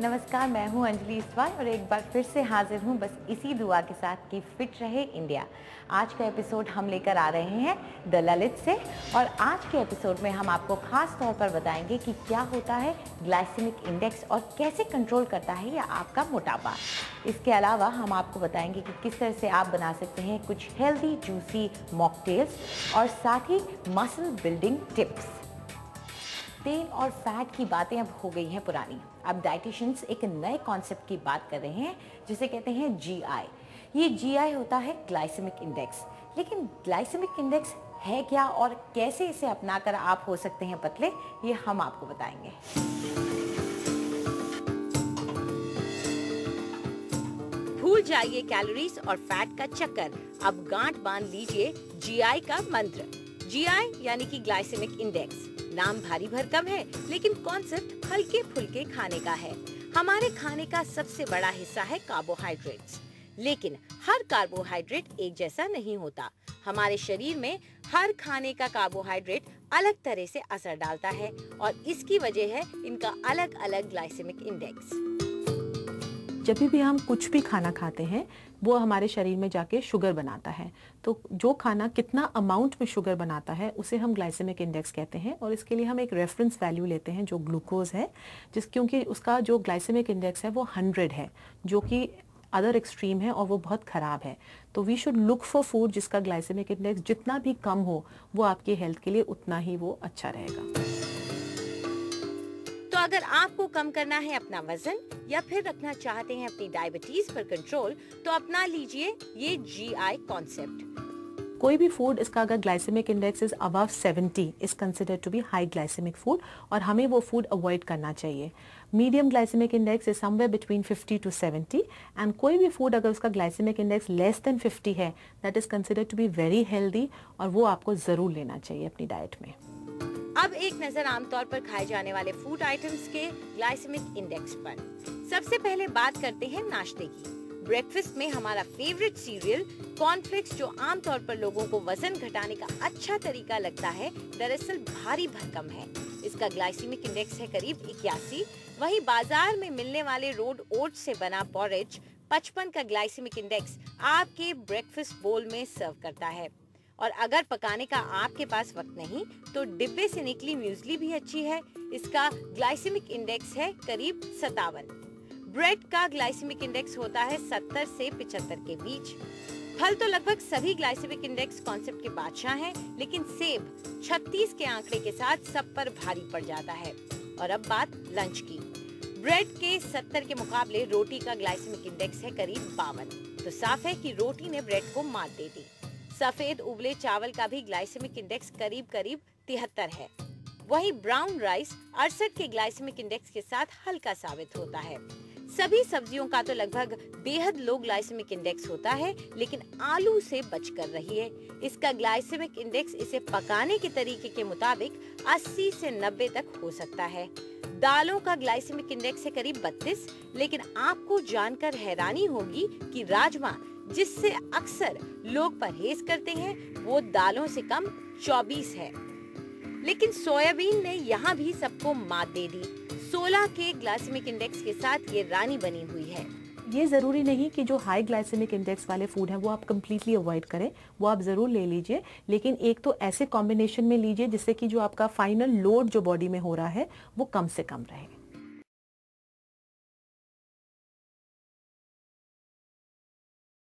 नमस्कार, मैं हूँ अंजलि इसवाल और एक बार फिर से हाजिर हूँ बस इसी दुआ के साथ कि फिट रहे इंडिया। आज का एपिसोड हम लेकर आ रहे हैं द ललित से और आज के एपिसोड में हम आपको खास तौर पर बताएँगे कि क्या होता है ग्लाइसेमिक इंडेक्स और कैसे कंट्रोल करता है यह आपका मोटापा। इसके अलावा हम आपको बताएँगे कि किस तरह से आप बना सकते हैं कुछ हेल्दी जूसी मॉकटेल्स और साथ ही मसल बिल्डिंग टिप्स तेल और फैट की बातें अब हो गई हैं पुरानी। अब डाइटिशियंस एक नए कॉन्सेप्ट की बात कर रहे हैं, जिसे कहते हैं जीआई ये जीआई होता है ग्लाइसेमिक इंडेक्स लेकिन ग्लाइसेमिक इंडेक्स है क्या और कैसे इसे अपनाकर आप हो सकते हैं पतले, ये हम आपको बताएँगे। भूल जाइए कैलोरीज और फैट का चक्कर। अब गांठ बाँध लीजिए जीआई का मंत्र। जीआई यानी कि ग्लाइसेमिक इंडेक्स नाम भारी भरकम है, लेकिन कॉन्सेप्ट हल्के फुल्के खाने का है। हमारे खाने का सबसे बड़ा हिस्सा है कार्बोहाइड्रेट्स लेकिन हर कार्बोहाइड्रेट एक जैसा नहीं होता। हमारे शरीर में हर खाने का कार्बोहाइड्रेट अलग तरह से असर डालता है और इसकी वजह है इनका अलग अलग ग्लाइसेमिक इंडेक्स जब भी हम कुछ भी खाना खाते हैं, वो हमारे शरीर में जाके शुगर बनाता है। तो जो खाना कितना अमाउंट में शुगर बनाता है, उसे हम ग्लाइसेमिक इंडेक्स कहते हैं और इसके लिए हम एक रेफरेंस वैल्यू लेते हैं जो ग्लूकोज है, जिस, क्योंकि उसका जो ग्लाइसेमिक इंडेक्स है वो हंड्रेड है, जो कि अदर एक्सट्रीम है और वो बहुत ख़राब है। तो we should look for food जिसका ग्लाइसेमिक इंडेक्स जितना भी कम हो, वो आपकी हेल्थ के लिए उतना ही वो अच्छा रहेगा। अगर आपको कम करना है अपना वज़न, या फिर रखना चाहते हैं अपनी डायबिटीज़ पर कंट्रोल तो अपना लीजिए ये जी आई कॉन्सेप्ट कोई भी फ़ूड इसका अगर glycemic index is above 70 is consider to be high glycemic food और हमें वो फ़ूड अवॉइड करना चाहिए. Medium glycemic index is somewhere between 50 to 70 and कोई भी फ़ूड अगर उसका ग्लाइसेमिक इंडेक्स लेस देन 50 है that is consider to be very healthy और वो आपको ज़रूर लेना चाहिए अपनी डाइट में. अब एक नज़र आमतौर पर खाए जाने वाले फ़ूड आइटम्स के ग्लाइसेमिक इंडेक्स पर। सबसे पहले बात करते हैं नाश्ते की। ब्रेकफास्ट में हमारा फेवरेट सीरियल कॉर्नफ्लेक्स जो आमतौर पर लोगों को वज़न घटाने का अच्छा तरीका लगता है, दरअसल भारी भरकम है। इसका ग्लाइसेमिक इंडेक्स है करीब इक्यासी। वहीं बाज़ार में मिलने वाले रोड ओट से बना पॉरेज पचपन का ग्लाइसेमिक इंडेक्स आपके ब्रेकफास्ट बोल में सर्व करता है। और अगर पकाने का आपके पास वक्त नहीं तो डिब्बे से निकली म्यूजली भी अच्छी है। इसका ग्लाइसेमिक इंडेक्स है करीब सतावन ब्रेड का ग्लाइसेमिक इंडेक्स होता है सत्तर से पिछहत्तर के बीच। फल तो लगभग सभी ग्लाइसेमिक इंडेक्स कॉन्सेप्ट के बादशाह हैं, लेकिन सेब 36 के आंकड़े के साथ सब पर भारी पड़ जाता है। और अब बात लंच की। ब्रेड के 70 के मुकाबले रोटी का ग्लाइसेमिक इंडेक्स है करीब बावन। तो साफ़ है कि रोटी ने ब्रेड को मात दे दी। सफ़ेद उबले चावल का भी ग्लाइसेमिक इंडेक्स करीब करीब तिहत्तर है। वही ब्राउन राइस अड़सठ के ग्लाइसेमिक इंडेक्स के साथ हल्का साबित होता है। सभी सब्जियों का तो लगभग बेहद लो ग्लाइसेमिक इंडेक्स होता है, लेकिन आलू से बच कर रही है। इसका ग्लाइसेमिक इंडेक्स इसे पकाने के तरीके के मुताबिक 80 से 90 तक हो सकता है। दालों का ग्लाइसेमिक इंडेक्स है करीब 32 लेकिन आपको जानकर हैरानी होगी कि राजमा जिससे अक्सर लोग परहेज करते हैं, वो दालों से कम 24 है। लेकिन सोयाबीन ने यहाँ भी सबको मात दे दी। 16 के ग्लाइसेमिक इंडेक्स के साथ ये रानी बनी हुई है। ये ज़रूरी नहीं कि जो हाई ग्लाइसेमिक इंडेक्स वाले फ़ूड हैं, वो आप कम्प्लीटली अवॉइड करें। वो आप ज़रूर ले लीजिए। लेकिन एक तो ऐसे कॉम्बिनेशन में लीजिए जिससे कि जो आपका फाइनल लोड जो बॉडी में हो रहा है, वो कम से कम रहे।